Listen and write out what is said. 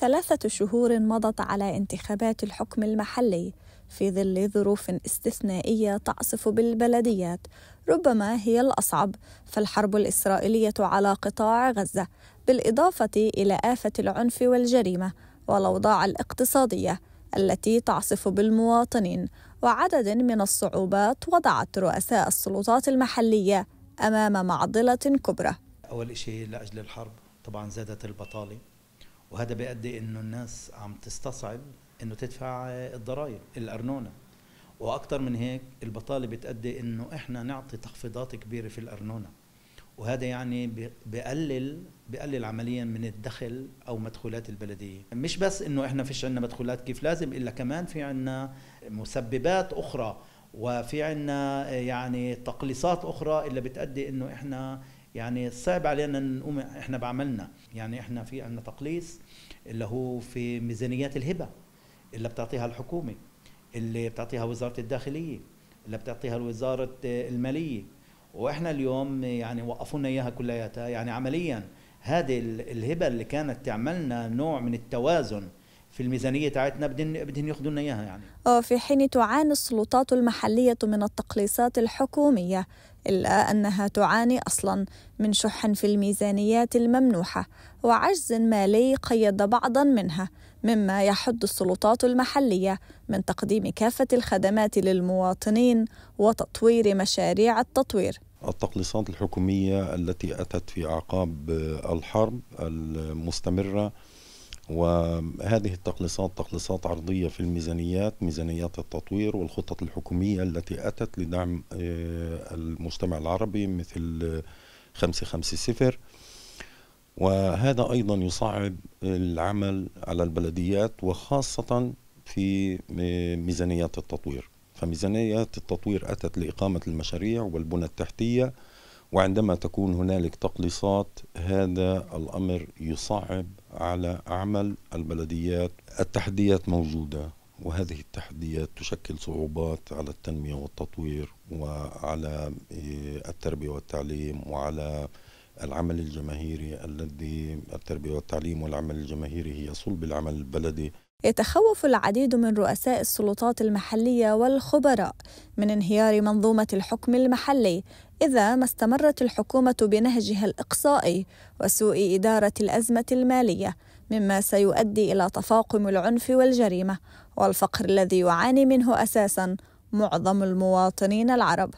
ثلاثة شهور مضت على انتخابات الحكم المحلي في ظل ظروف استثنائية تعصف بالبلديات. ربما هي الأصعب فالحرب الإسرائيلية على قطاع غزة بالإضافة إلى آفة العنف والجريمة والأوضاع الاقتصادية التي تعصف بالمواطنين. وعدد من الصعوبات وضعت رؤساء السلطات المحلية أمام معضلة كبرى. أول شيء لأجل الحرب طبعا زادت البطالة. وهذا بيؤدي إنه الناس عم تستصعب إنه تدفع الضرائب الأرنونة. وأكثر من هيك البطالة بتؤدي إنه إحنا نعطي تخفيضات كبيرة في الأرنونة. وهذا يعني بقلل بقلل عمليا من الدخل أو مدخولات البلدية. مش بس إنه إحنا فيش عندنا مدخولات كيف لازم إلا كمان في عندنا مسببات أخرى وفي عندنا يعني تقليصات أخرى اللي بتؤدي إنه إحنا يعني صعب علينا نقوم إحنا بعملنا. يعني إحنا في عندنا تقليص اللي هو في ميزانيات الهبة اللي بتعطيها الحكومة اللي بتعطيها وزارة الداخلية اللي بتعطيها وزاره المالية. وإحنا اليوم يعني وقفوا لنا إياها كلياتها. يعني عمليا هذه الهبة اللي كانت تعملنا نوع من التوازن في الميزانية تاعتنا بدهن بدهن ياخذوا لنا إياها يعني. وفي حين تعاني السلطات المحلية من التقليصات الحكومية إلا أنها تعاني أصلا من شح في الميزانيات الممنوحة وعجز مالي قيد بعضا منها مما يحد السلطات المحلية من تقديم كافة الخدمات للمواطنين وتطوير مشاريع التطوير التقليصات الحكومية التي أتت في أعقاب الحرب المستمرة وهذه التقليصات تقليصات عرضية في الميزانيات ميزانيات التطوير والخطط الحكومية التي أتت لدعم آه، المجتمع العربي مثل خمسة خمسة صفر. وهذا أيضا يصعب العمل على البلديات وخاصة في آه، ميزانيات التطوير. فميزانيات التطوير أتت لإقامة المشاريع والبنى التحتية وعندما تكون هنالك تقليصات هذا الأمر يصعب على عمل البلديات. التحديات موجودة وهذه التحديات تشكل صعوبات على التنمية والتطوير وعلى إيه، التربية والتعليم وعلى العمل الجماهيري الذي التربية والتعليم والعمل الجماهيري هي صلب العمل البلدي. يتخوف العديد من رؤساء السلطات المحلية والخبراء من انهيار منظومة الحكم المحلي إذا ما استمرت الحكومة بنهجها الإقصائي وسوء إدارة الأزمة المالية مما سيؤدي إلى تفاقم العنف والجريمة والفقر الذي يعاني منه أساساً معظم المواطنين العرب.